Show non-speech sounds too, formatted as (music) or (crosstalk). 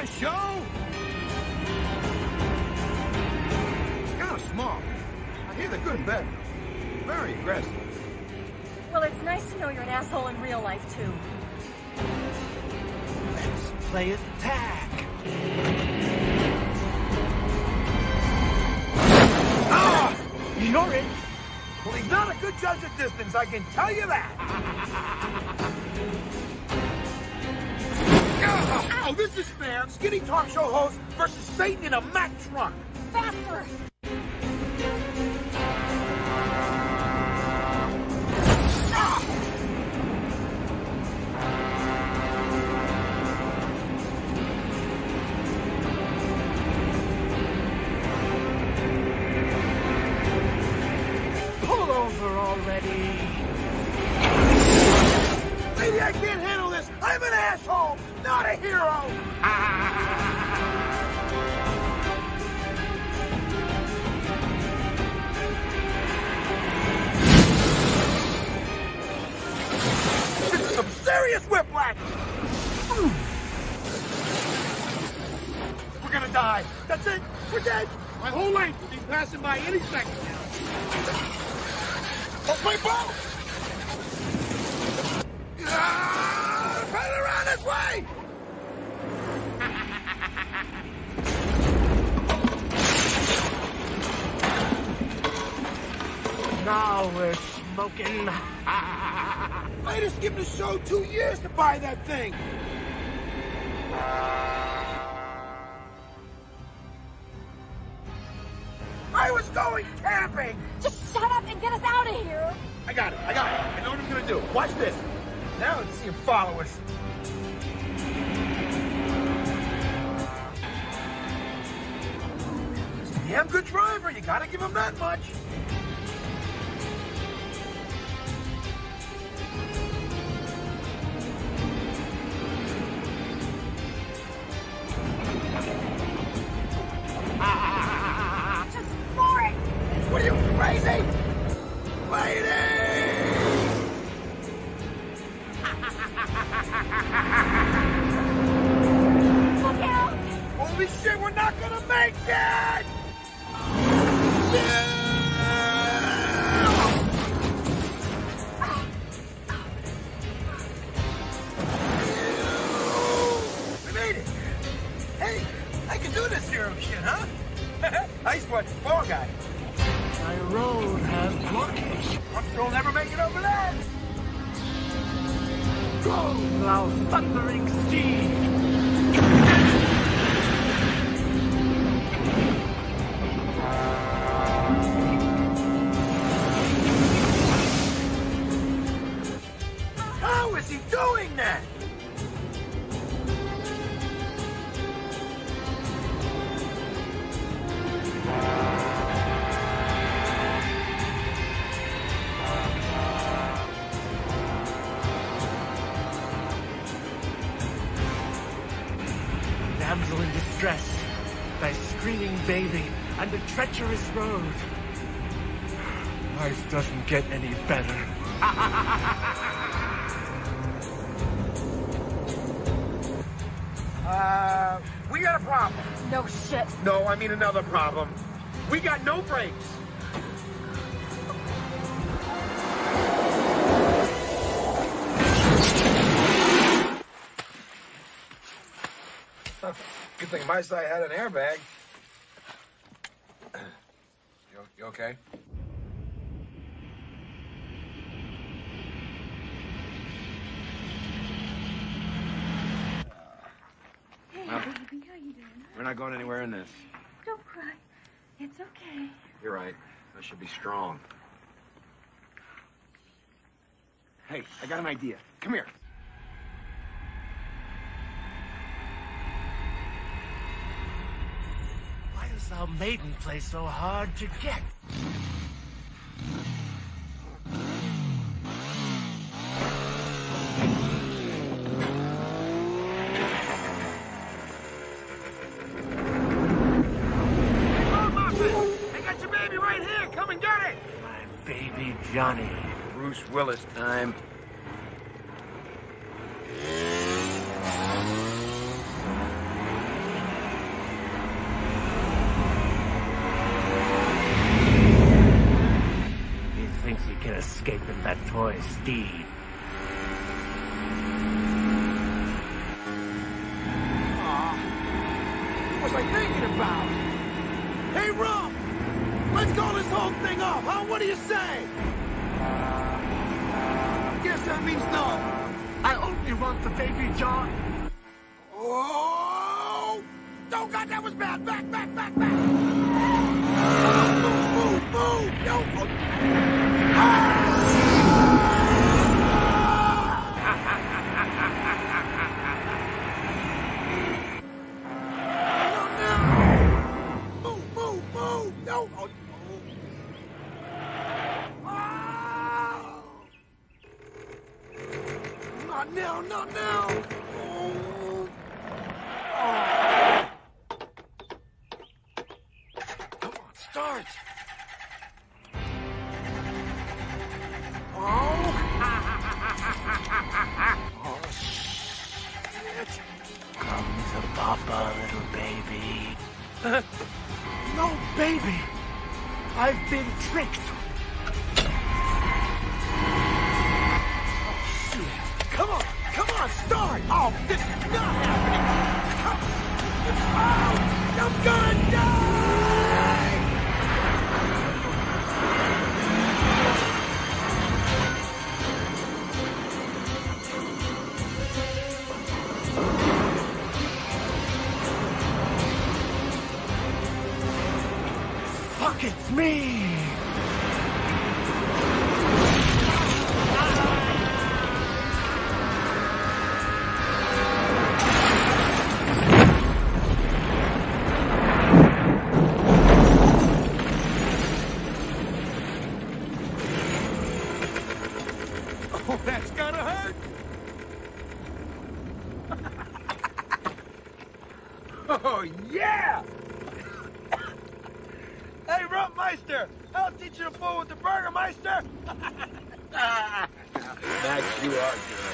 my show? It's kind of small. I hear they're good and bad. Very aggressive. Well, it's nice to know you're an asshole in real life, too. Let's play it tag. Ah! You're it. Well, he's not a good judge of distance, I can tell you that. (laughs) Oh, this is fair. Skinny talk show host versus Satan in a Mack truck. Faster! A hero. Is some serious whiplash. We're gonna die. That's it. We're dead. My whole length will be passing by any second now. Oh, my boat! Ah, turn around this way! Now we're smoking. I just skipped the show two years to buy that thing. I was going camping. Just shut up and get us out of here! I got it. I got it. I know what I'm gonna do. Watch this. Now let's see him follow us. Damn good driver. You gotta give him that much. What are you crazy? Lady! Look out! Holy shit, we're not gonna make it! Hey, I can do this hero shit, huh? I Ice what? Fall guy. My road has blockage. Still never make it over there! Go, thou thundering steed. Screaming baby, and the treacherous road. Life doesn't get any better. (laughs) Uh, we got a problem. No shit. No, I mean another problem. We got no brakes. Good thing my side had an airbag. You, you okay? Hey, Well. baby, how you doing? We're not going anywhere in this. Don't cry. It's okay. You're right. I should be strong. Hey, I got an idea. Come here. Is maiden place so hard to get? Oh, Muffin! I got your baby right here. Come and get it. My baby Johnny. Bruce Willis time. Toy. What was I thinking about? Hey, Rump! Let's call this whole thing off, huh? What do you say? Guess that means no. I only want the baby, John. Oh! Oh, God, that was bad! Back! Now, not now! Oh. Come on, start! Oh! (laughs) oh, shit! Come to Papa, little baby. (laughs) no, baby. I've been tricked. On, start! Oh, this is not happening! Oh, I'm gonna die! Fuck, it's me. That's gonna hurt! (laughs) oh, yeah! (coughs) hey, Rumpmeister! I'll teach you to fool with the Burgermeister! (laughs) Max, you are good.